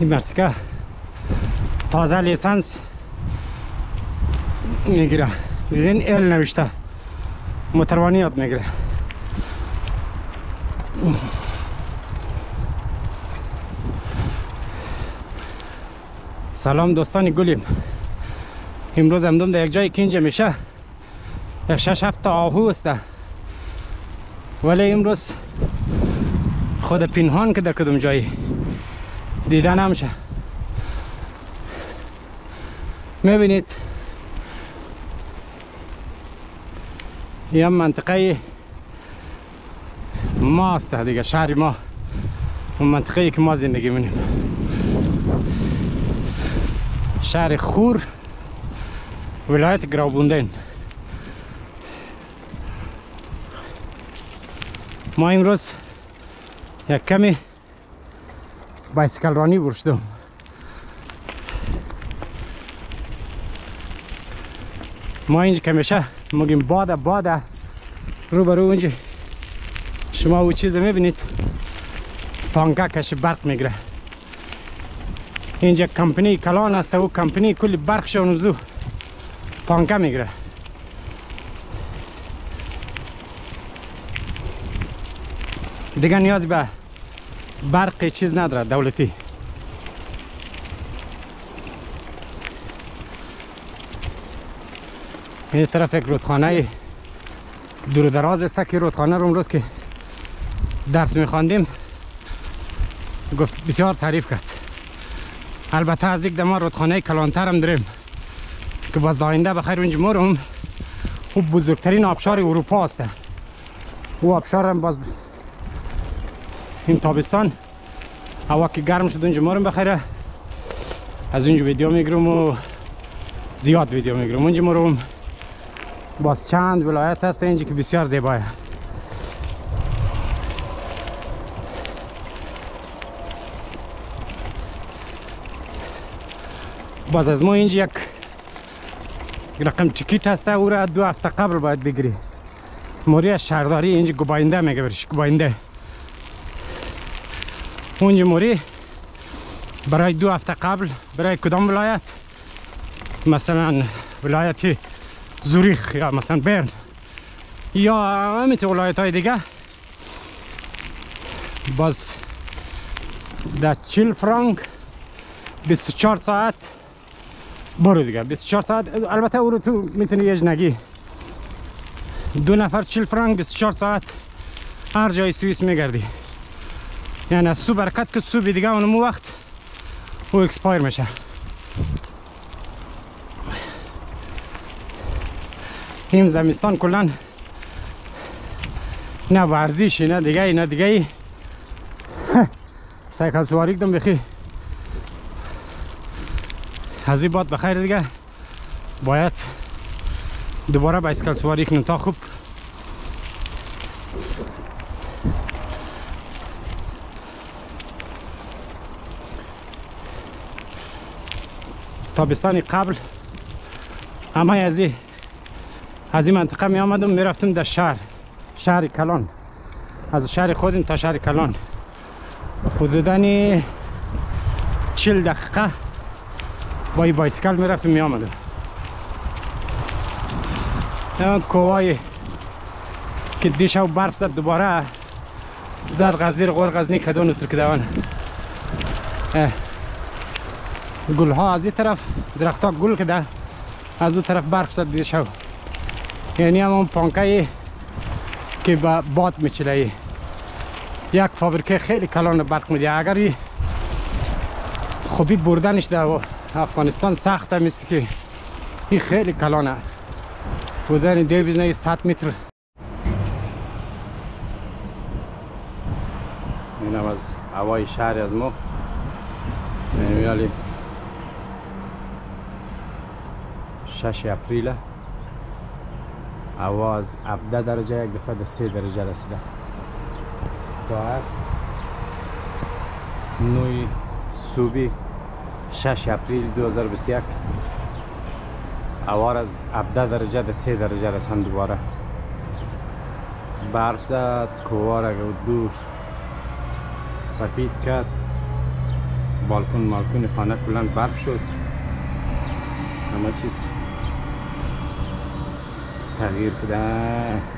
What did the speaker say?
مرتکه تازه لیسانس می‌گیره دیدین ال نوشته موتروانی یاد می‌گیره سلام دوستان گلیم امروز امدوم در یک جای که میشه یک شش هفت آهو است ولی امروز خود پنهان که در کدوم جایی دیده نمیشه میبینید این منطقه ماست دیگه شهر ما. اون منطقه که ما زندگی منیم شهر خور. ولایت گراوبوندن ما امروز یک کمی بایسکل رانی برشدم. ما اینجا که میشه مگیم باده باده. رو برو اونجا. شما او چیز می‌بینید. پانکه کش برق میگره اینجا کمپنی کلان است و کمپنی کلی برق شونزو پانکه میگره دیگه نیاز به برق چیز نداره دولتی. این طرف یک رودخانه دور دراز است که رودخانه رو امروز که درس میخواندیم. گفت بسیار تعریف کرد. البته از یک دما رودخانه کلانتر هم داریم که باز داینده بخیر اونج مرم او بزرگترین آبشار اروپا است. او آبشار هم باز این تابستان. هوا که گرم شد اونجا مرم بخیره. از اونجا ویدیو می‌گیرم و زیاد ویدیو می‌گیرم. اونجا مرم باز چند ولایت هست اینجا که بسیار زیبایه. باز از ما اینجا یک رقم تیکیت هسته. او را دو هفته قبل باید بگیری. موری از شهرداری اینجا گباینده میگه برش گباینده اونجا موری برای دو هفته قبل برای کدام ولایت مثلا ولایت زوریخ یا مثلا برن یا همینطور ولایت های دیگه باز در چیل فرانک 24 ساعت برو دیگه 24 ساعت البته او رو تو می‌تونی یه نگی دو نفر 40 فرانک 24 ساعت هر جای سوئیس میگردی یعنی از سو برکت که سو دیگه اونمو وقت او اکسپایر میشه. این زمستان کلا نه ورزشی نه دیگه نه دیگه سایکل سواری کدم بخی. از این باد بخیر دیگه. باید دوباره بایسکل سواری کنم تا خوب. تابستانی قبل همه از این از این منطقه می آمدم می رفتم در شهر شهر کلان. از شهر خودم تا شهر کلان. حدودا چل دقیقه با این بایسکل می رفتم می آمدم. این کوهای که دیش و برف زد دوباره زد غزنی رو غور غزنی کدون ترکدوان. گل ها از این طرف درخت ها گل کده از اون طرف برف زد دیش شو. یعنی همون پانکه که با باد میچله یک فابریکه خیلی کلان برق میده. اگر خوبی بردنش در افغانستان سخته مثل که این خیلی کلانه. بودن دیو بیزنه 100 متر. این هم از هوای شهر از ما. میالی 6 اپریل. هوا از 17 درجه یک دفعه به 3 درجه رسیده. ساعت 9 صبح 6 اپریل 2021 هوا از 17 درجه به 3 درجه رسند دوباره. برف زد کوار دور. سفید کرد. بالکن مالکون خانه کلا برف شد. همه چیز تغییر کده